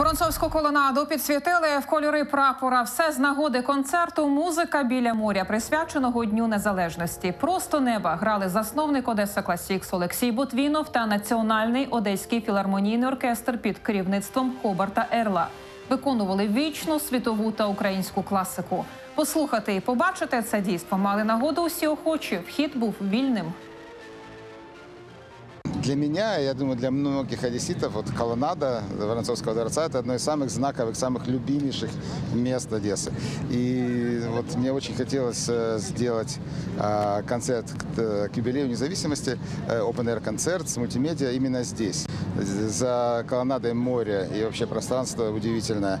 Воронцовську колонаду підсвітили в кольори прапора. Все з нагоди концерту Музика біля моря, присвяченого Дню Незалежності. Просто неба грали засновник Одеса Класікс Олексій Ботвінов та Національний одеський філармонійний оркестр під керівництвом Хобарта Ерла. Виконували вічну світову та українську класику. Послухати і побачити це дійство мали нагоду усі охочі. Вхід був вільним. Для меня, я думаю, для многих одесситов, вот колоннада Воронцовского дворца – это одно из самых знаковых, самых любимейших мест Одессы. И вот мне очень хотелось э, сделать э, концерт к, э, к юбилею независимости, э, open-air концерт с мультимедиа именно здесь. За колоннадой море и вообще пространство удивительное.